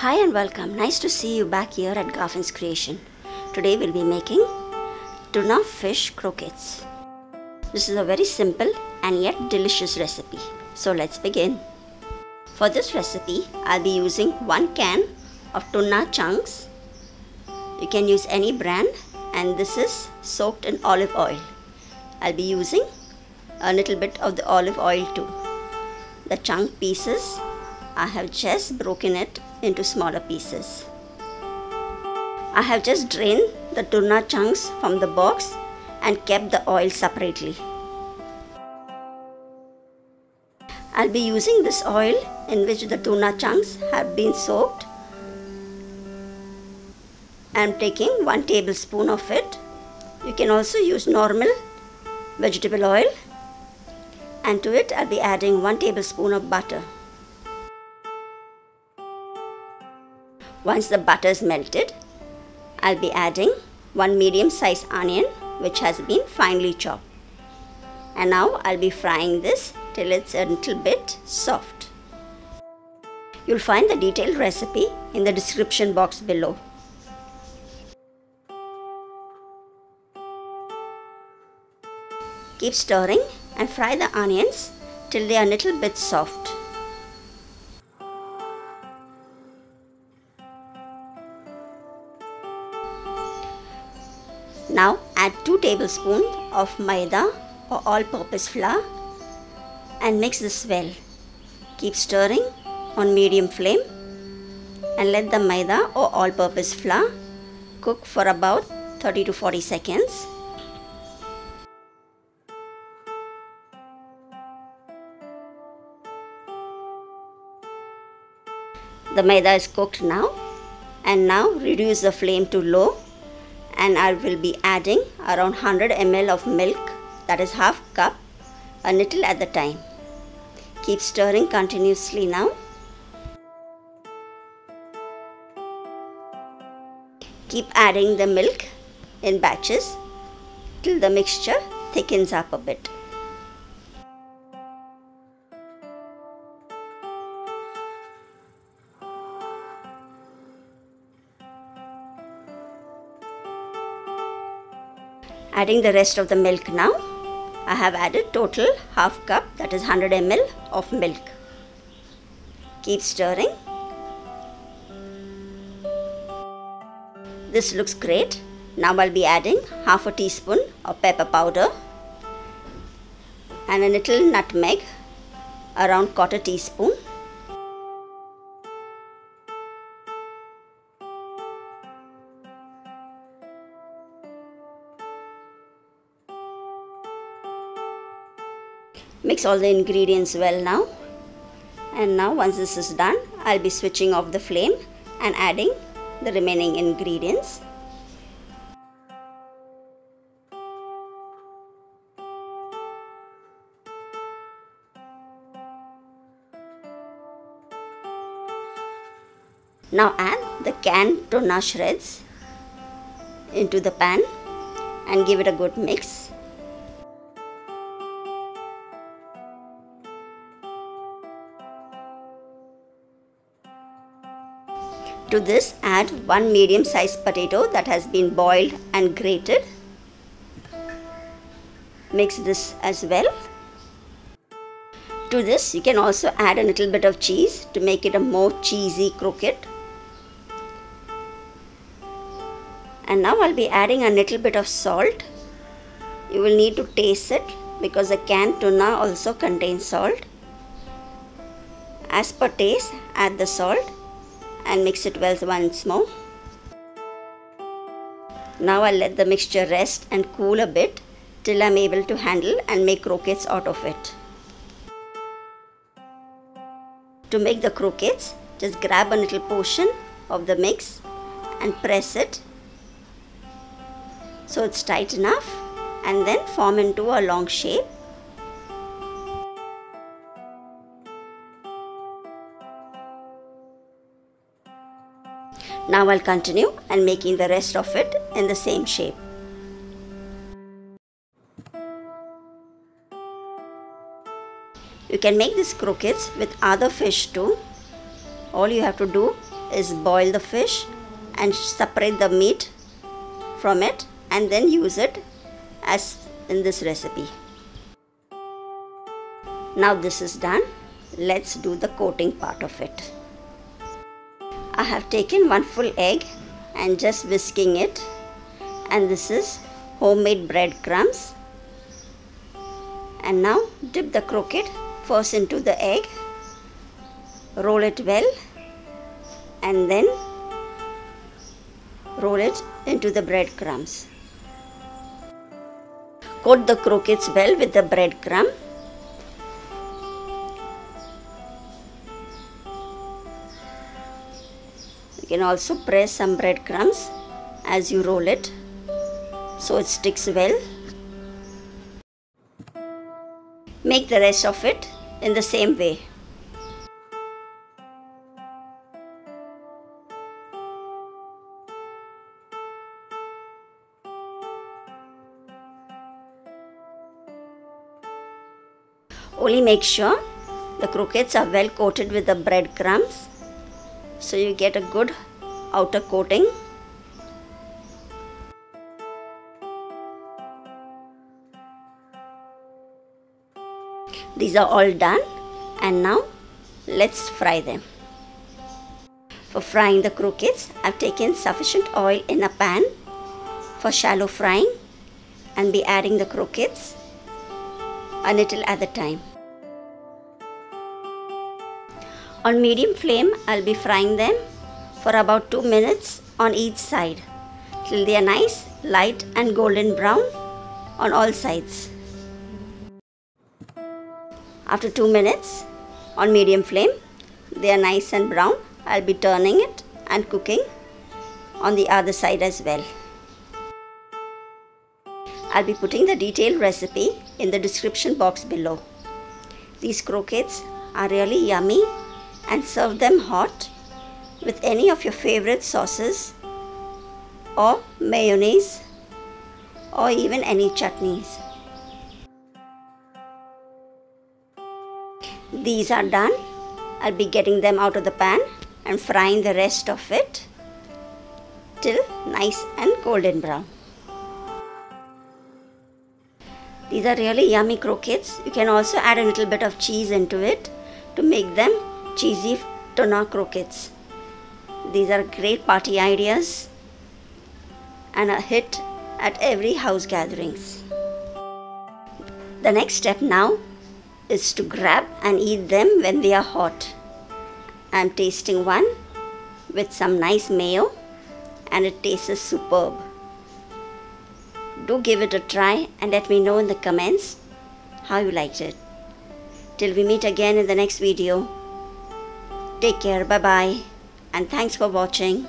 Hi and welcome. Nice to see you back here at Garfin's Creation. Today we'll be making tuna fish croquettes. This is a very simple and yet delicious recipe. So let's begin. For this recipe, I'll be using one can of tuna chunks. You can use any brand and this is soaked in olive oil. I'll be using a little bit of the olive oil too. The chunk pieces, I have just broken it into smaller pieces. I have just drained the tuna chunks from the box and kept the oil separately. I'll be using this oil in which the tuna chunks have been soaked. I'm taking 1 tablespoon of it. You can also use normal vegetable oil and to it I'll be adding 1 tablespoon of butter. Once the butter is melted, I'll be adding 1 medium sized onion which has been finely chopped. And now I'll be frying this till it's a little bit soft. You'll find the detailed recipe in the description box below. Keep stirring and fry the onions till they are a little bit soft. Now add 2 tablespoons of maida or all-purpose flour and mix this well. Keep stirring on medium flame and let the maida or all-purpose flour cook for about 30 to 40 seconds. The maida is cooked now and now reduce the flame to low and I will be adding around 100 ml of milk that is half cup a little at the time. Keep stirring continuously now. Keep adding the milk in batches till the mixture thickens up a bit. Adding the rest of the milk now. I have added total half cup that is 100 ml of milk. Keep stirring. This looks great. Now I'll be adding half a teaspoon of pepper powder and a little nutmeg around quarter teaspoon mix all the ingredients well now. And now once this is done I'll be switching off the flame and adding the remaining ingredients. Now add the canned tuna shreds into the pan and give it a good mix To this add one medium sized potato that has been boiled and grated. Mix this as well. To this you can also add a little bit of cheese to make it a more cheesy croquette. And now I'll be adding a little bit of salt. You will need to taste it because the canned tuna also contains salt. As per taste, add the salt and mix it well once more. Now I'll let the mixture rest and cool a bit till I'm able to handle and make croquettes out of it. To make the croquettes, just grab a little portion of the mix and press it so it's tight enough and then form into a long shape Now I'll continue and making the rest of it in the same shape. You can make these croquettes with other fish too. All you have to do is boil the fish and separate the meat from it and then use it as in this recipe. Now this is done. Let's do the coating part of it. I have taken one full egg and just whisking it. And this is homemade breadcrumbs. And now dip the croquette first into the egg. Roll it well. And then roll it into the breadcrumbs. Coat the croquettes well with the breadcrumb you can also press some breadcrumbs as you roll it so it sticks well. Make the rest of it in the same way. Only make sure the croquettes are well coated with the breadcrumbs so you get a good outer coating. These are all done and now let's fry them. For frying the croquettes, I've taken sufficient oil in a pan for shallow frying and be adding the croquettes a little at a time. On medium flame, I'll be frying them for about 2 minutes on each side till they are nice, light and golden brown on all sides. After 2 minutes on medium flame, they are nice and brown. I'll be turning it and cooking on the other side as well. I'll be putting the detailed recipe in the description box below. These croquettes are really yummy and serve them hot with any of your favorite sauces or mayonnaise or even any chutneys. These are done. I'll be getting them out of the pan and frying the rest of it till nice and golden brown. These are really yummy croquettes. You can also add a little bit of cheese into it to make them cheesy tuna croquettes. These are great party ideas and a hit at every house gatherings. The next step now is to grab and eat them when they are hot. I am tasting one with some nice mayo and it tastes superb. Do give it a try and let me know in the comments how you liked it. Till we meet again in the next video. Take care, bye bye, and thanks for watching.